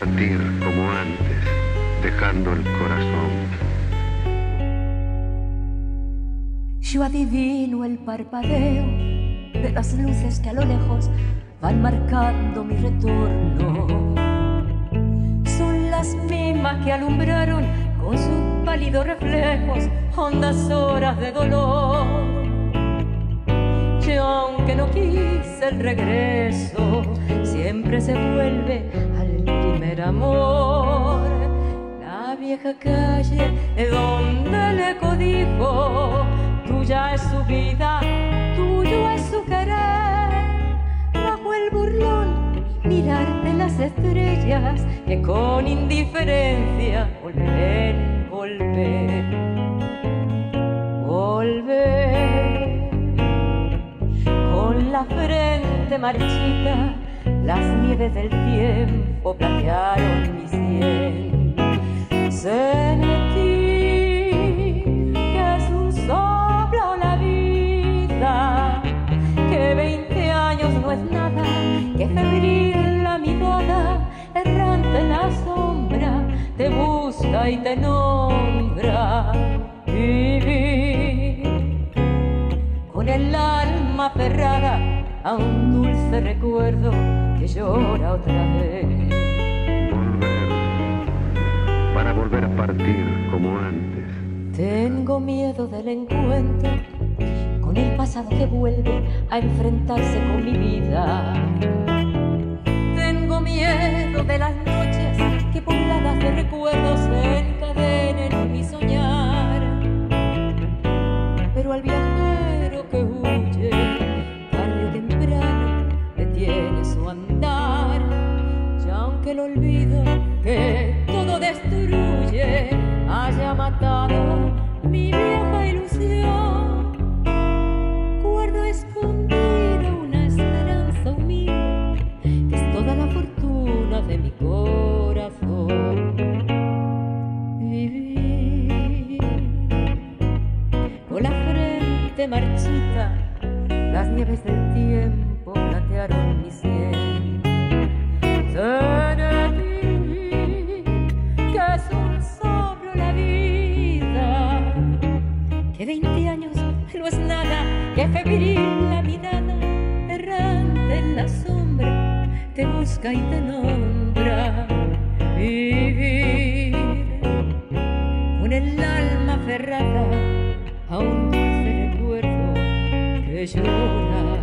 partir como antes, dejando el corazón. Yo adivino el parpadeo de las luces que a lo lejos van marcando mi retorno. Son las mismas que alumbraron con sus pálidos reflejos hondas horas de dolor. Yo aunque no quise el regreso, siempre se vuelve amor. La vieja calle de donde le codijo, tuya es su vida, tuyo es su querer. Bajo el burlón, mirarte las estrellas que con indiferencia volver, volver, volver. Con la frente marchita, nieves del tiempo platearon mi sien. Sentí que es un soplo la vida, que veinte años no es nada, que febril la mirada, errante la sombra, te busca y te nombra. Vivir con el alma aferrada a un dulce recuerdo que llora otra vez. Volver, para volver a partir como antes. Tengo miedo del encuentro con el pasado que vuelve a enfrentarse con mi vida. Aunque el olvido que todo destruye haya matado mi vieja ilusión, guardo escondida una esperanza humilde que es toda la fortuna de mi corazón. Vivir con la frente marchita, las nieves del tiempo platearon mi sien. años no es nada que febril la mirada errante en la sombra te busca y te nombra. Vivir con el alma aferrada a un dulce recuerdo que llora.